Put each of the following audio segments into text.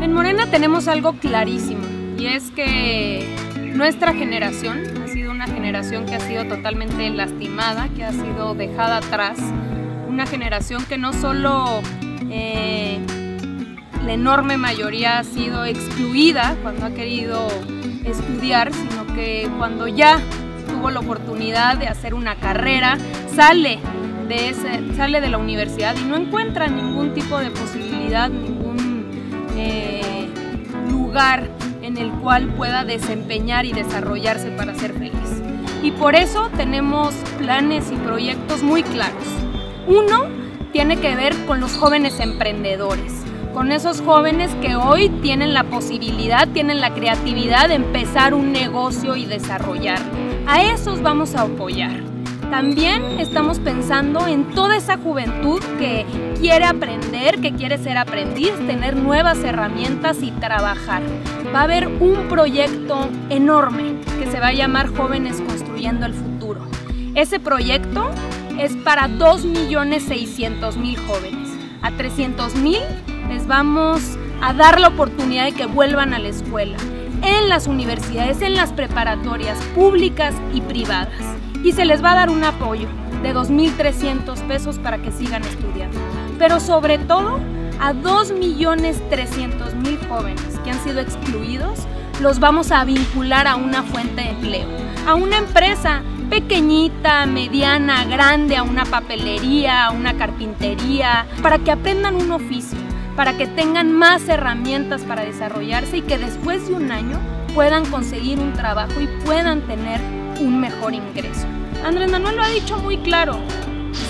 En Morena tenemos algo clarísimo y es que nuestra generación ha sido una generación que ha sido totalmente lastimada, que ha sido dejada atrás, una generación que no solo eh, la enorme mayoría ha sido excluida cuando ha querido estudiar, sino que cuando ya tuvo la oportunidad de hacer una carrera, sale de, ese, sale de la universidad y no encuentra ningún tipo de posibilidad, lugar en el cual pueda desempeñar y desarrollarse para ser feliz. Y por eso tenemos planes y proyectos muy claros. Uno tiene que ver con los jóvenes emprendedores con esos jóvenes que hoy tienen la posibilidad, tienen la creatividad de empezar un negocio y desarrollarlo. A esos vamos a apoyar. También estamos pensando en toda esa juventud que quiere aprender, que quiere ser aprendiz, tener nuevas herramientas y trabajar. Va a haber un proyecto enorme que se va a llamar Jóvenes Construyendo el Futuro. Ese proyecto es para 2.600.000 jóvenes. A 300.000 les vamos a dar la oportunidad de que vuelvan a la escuela, en las universidades, en las preparatorias públicas y privadas. Y se les va a dar un apoyo de 2.300 pesos para que sigan estudiando. Pero sobre todo, a 2.300.000 jóvenes que han sido excluidos, los vamos a vincular a una fuente de empleo, a una empresa pequeñita, mediana, grande, a una papelería, a una carpintería, para que aprendan un oficio para que tengan más herramientas para desarrollarse y que después de un año puedan conseguir un trabajo y puedan tener un mejor ingreso. Andrés Manuel lo ha dicho muy claro,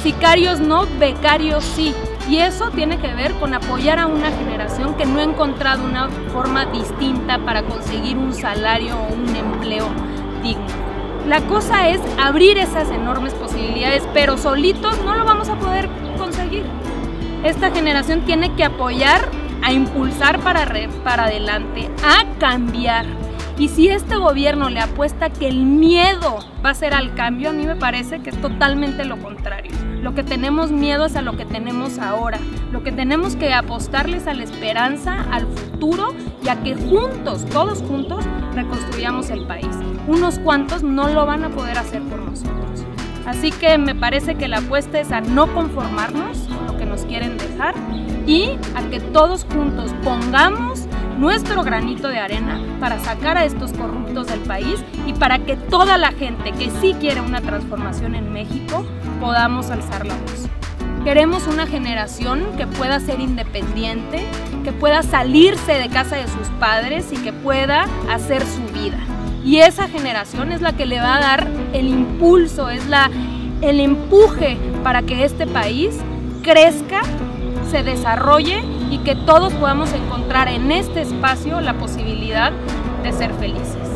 sicarios no, becarios sí. Y eso tiene que ver con apoyar a una generación que no ha encontrado una forma distinta para conseguir un salario o un empleo digno. La cosa es abrir esas enormes posibilidades, pero solitos no lo vamos a poder conseguir esta generación tiene que apoyar, a impulsar para, para adelante, a cambiar. Y si este gobierno le apuesta que el miedo va a ser al cambio, a mí me parece que es totalmente lo contrario. Lo que tenemos miedo es a lo que tenemos ahora. Lo que tenemos que apostarles a la esperanza, al futuro y a que juntos, todos juntos, reconstruyamos el país. Unos cuantos no lo van a poder hacer por nosotros. Así que me parece que la apuesta es a no conformarnos, nos quieren dejar y a que todos juntos pongamos nuestro granito de arena para sacar a estos corruptos del país y para que toda la gente que sí quiere una transformación en México podamos alzar la voz. Queremos una generación que pueda ser independiente, que pueda salirse de casa de sus padres y que pueda hacer su vida. Y esa generación es la que le va a dar el impulso, es la, el empuje para que este país crezca, se desarrolle y que todos podamos encontrar en este espacio la posibilidad de ser felices.